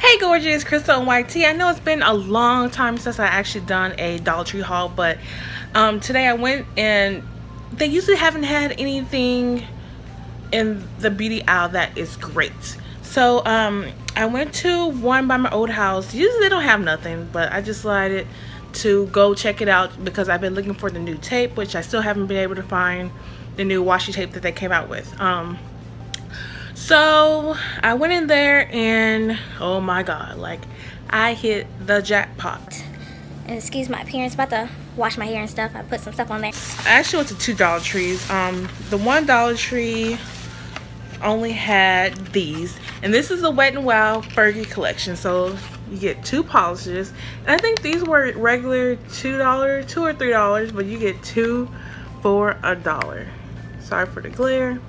Hey gorgeous, Crystal On YT. I know it's been a long time since I actually done a Dollar Tree haul, but um, today I went and they usually haven't had anything in the beauty aisle that is great. So um, I went to one by my old house. Usually they don't have nothing, but I just decided to go check it out because I've been looking for the new tape, which I still haven't been able to find the new washi tape that they came out with. Um, so I went in there and oh my god, like I hit the jackpot. And excuse my appearance, about to wash my hair and stuff. I put some stuff on there. I actually went to two Dollar Trees. Um, the one Dollar Tree only had these, and this is the Wet n Wild Fergie collection. So you get two polishes, and I think these were regular two dollar, two or three dollars, but you get two for a dollar. Sorry for the glare.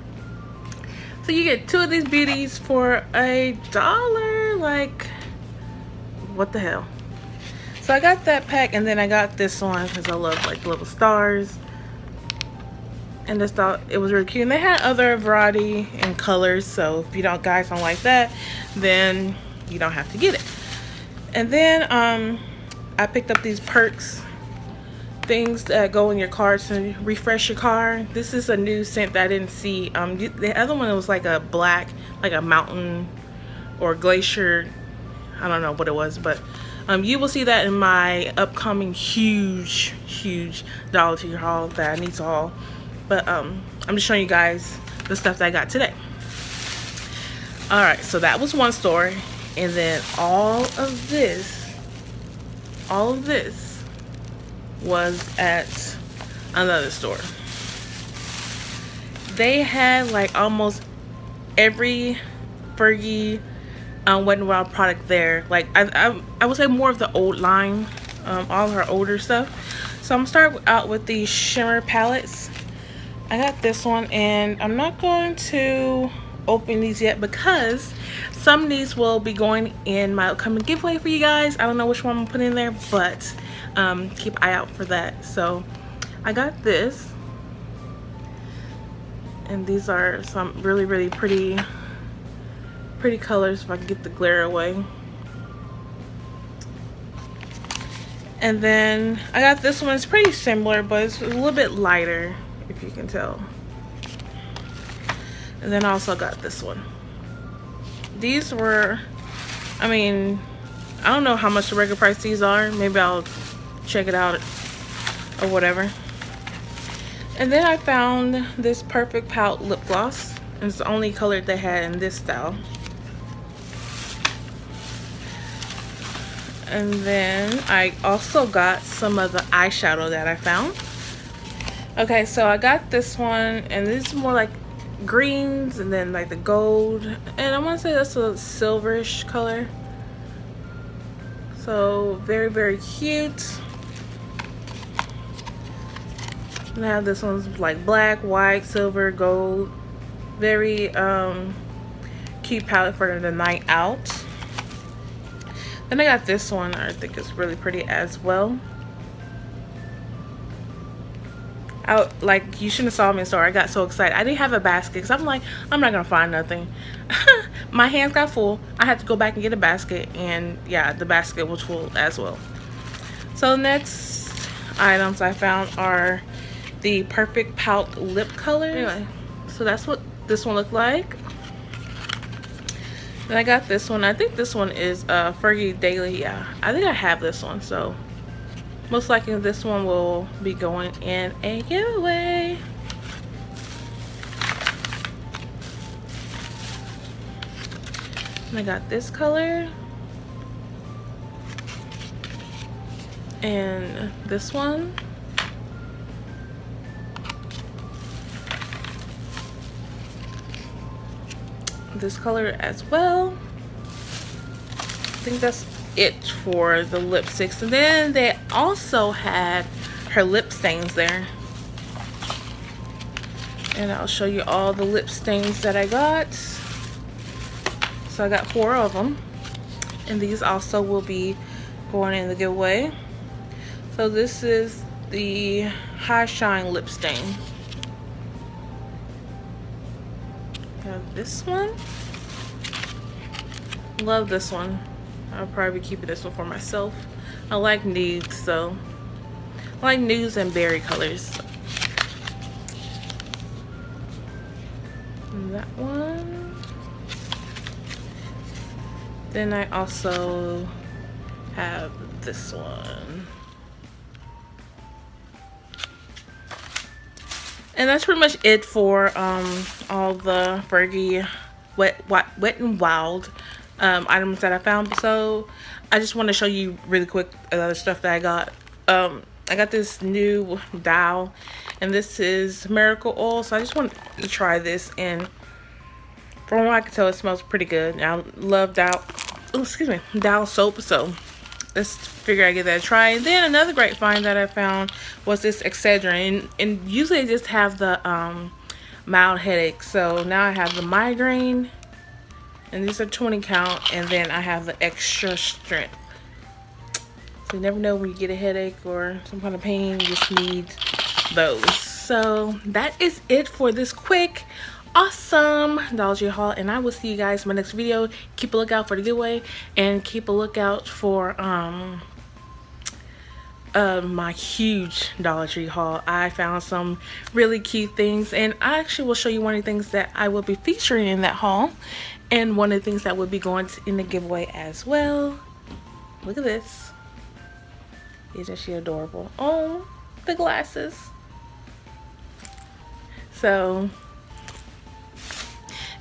So you get two of these beauties for a dollar. Like, what the hell? So I got that pack and then I got this one because I love like little stars. And just thought it was really cute. And they had other variety and colors. So if you don't guys don't like that, then you don't have to get it. And then um, I picked up these perks things that go in your car to refresh your car. This is a new scent that I didn't see. Um, the other one was like a black, like a mountain or glacier. I don't know what it was, but um, you will see that in my upcoming huge, huge Dollar Tree haul that I need to haul. But um, I'm just showing you guys the stuff that I got today. Alright, so that was one store. And then all of this, all of this was at another store. They had like almost every Fergie um, Wet n Wild product there. Like I, I, I would say more of the old line, um, all her older stuff. So I'm gonna start out with the shimmer palettes. I got this one and I'm not going to open these yet because some of these will be going in my upcoming giveaway for you guys. I don't know which one I'm putting in there, but um, keep eye out for that. So I got this. And these are some really, really pretty, pretty colors if I can get the glare away. And then I got this one. It's pretty similar, but it's a little bit lighter, if you can tell. And then I also got this one. These were, I mean, I don't know how much the regular price these are. Maybe I'll check it out or whatever. And then I found this Perfect Pout lip gloss. It's the only color they had in this style. And then I also got some of the eyeshadow that I found. Okay, so I got this one, and this is more like greens and then like the gold. And I want to say that's a silverish color. So very, very cute. Now this one's like black, white, silver, gold. Very um, cute palette for the night out. Then I got this one. I think it's really pretty as well. I, like you shouldn't have saw me in store. I got so excited. I didn't have a basket because I'm like, I'm not gonna find nothing. My hands got full. I had to go back and get a basket, and yeah, the basket was full as well. So next items I found are the Perfect Pout lip color. Anyway, so that's what this one looked like. Then I got this one. I think this one is uh, Fergie Daily. Yeah, I think I have this one. So most likely this one will be going in a giveaway. And I got this color. And this one. This color as well. I think that's it for the lipsticks. And then they also had her lip stains there. And I'll show you all the lip stains that I got. So I got four of them. And these also will be going in the giveaway. So this is the High Shine Lip Stain. Got this one. Love this one. I'll probably be keeping this one for myself. I like nudes, so I like nudes and berry colors. that one. Then I also have this one. And that's pretty much it for um, all the Fergie Wet, Wet, Wet and Wild um, items that I found. So I just want to show you really quick other stuff that I got. Um, I got this new dial and this is miracle oil so I just want to try this and from what I can tell it smells pretty good I love dial oh, excuse me dial soap so let's figure I get that a try. And then another great find that I found was this Excedrin. And, and usually I just have the um, mild headache so now I have the migraine and these are 20 count and then I have the extra strength. So you never know when you get a headache or some kind of pain, you just need those. So that is it for this quick, awesome Dollar Tree haul. And I will see you guys in my next video. Keep a lookout for the giveaway and keep a lookout for um uh, my huge Dollar Tree haul. I found some really cute things and I actually will show you one of the things that I will be featuring in that haul and one of the things that will be going in the giveaway as well. Look at this. Isn't she adorable? Oh, the glasses. So,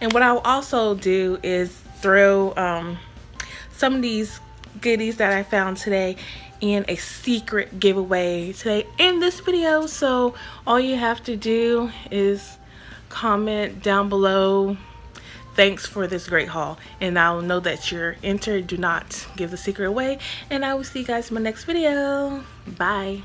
and what I'll also do is throw um, some of these goodies that I found today in a secret giveaway today in this video. So all you have to do is comment down below thanks for this great haul. And I'll know that you're entered. Do not give the secret away. And I will see you guys in my next video. Bye